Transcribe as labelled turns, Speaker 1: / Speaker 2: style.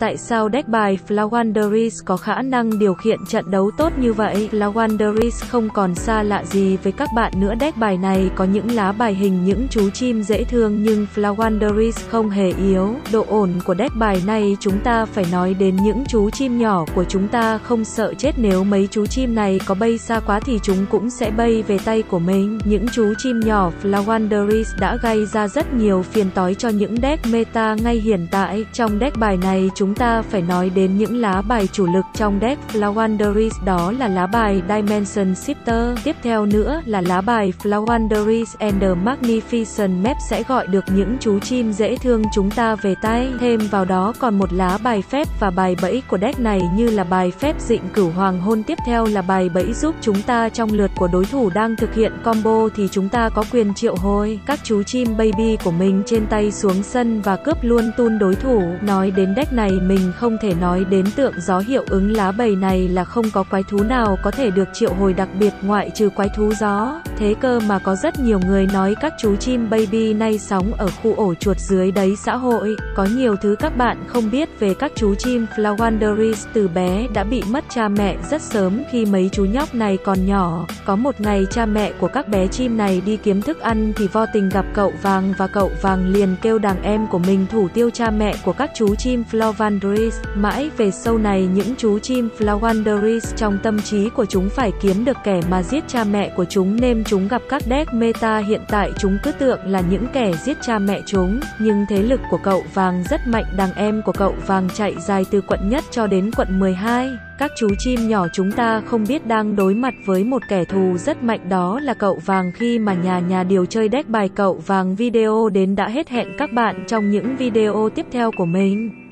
Speaker 1: Tại sao deck bài Flawanderis có khả năng điều khiển trận đấu tốt như vậy? Flawanderis không còn xa lạ gì với các bạn nữa deck bài này có những lá bài hình, những chú chim dễ thương, nhưng Flawanderis không hề yếu. Độ ổn của deck bài này, chúng ta phải nói đến những chú chim nhỏ của chúng ta không sợ chết nếu mấy chú chim này có bay xa quá thì chúng cũng sẽ bay về tay của mình. Những chú chim nhỏ Flawanderis đã gây ra rất nhiều phiền toái cho những deck meta ngay hiện tại. Trong deck bài này chúng ta phải nói đến những lá bài chủ lực trong deck Flowanderis đó là lá bài Dimension Shifter. Tiếp theo nữa là lá bài Flowanderis and the Magnificent Map sẽ gọi được những chú chim dễ thương chúng ta về tay. Thêm vào đó còn một lá bài phép và bài bẫy của deck này như là bài phép dịnh cửu hoàng hôn. Tiếp theo là bài bẫy giúp chúng ta trong lượt của đối thủ đang thực hiện combo thì chúng ta có quyền triệu hồi các chú chim baby của mình trên tay xuống sân và cướp luôn tun đối thủ. Nói đến deck này mình không thể nói đến tượng gió hiệu ứng lá bầy này là không có quái thú nào có thể được triệu hồi đặc biệt ngoại trừ quái thú gió. Thế cơ mà có rất nhiều người nói các chú chim baby nay sống ở khu ổ chuột dưới đấy xã hội. Có nhiều thứ các bạn không biết về các chú chim Flowanderis từ bé đã bị mất cha mẹ rất sớm khi mấy chú nhóc này còn nhỏ. Có một ngày cha mẹ của các bé chim này đi kiếm thức ăn thì vô tình gặp cậu vàng và cậu vàng liền kêu đàn em của mình thủ tiêu cha mẹ của các chú chim Flowanderis Flowanderis. Mãi về sau này, những chú chim Flowanderis trong tâm trí của chúng phải kiếm được kẻ mà giết cha mẹ của chúng nên chúng gặp các deck meta, hiện tại chúng cứ tượng là những kẻ giết cha mẹ chúng. Nhưng thế lực của cậu vàng rất mạnh đàn em của cậu vàng chạy dài từ quận nhất cho đến quận 12. Các chú chim nhỏ chúng ta không biết đang đối mặt với một kẻ thù rất mạnh đó là cậu vàng khi mà nhà nhà điều chơi deck bài cậu vàng video đến đã hết hẹn các bạn trong những video tiếp theo của mình.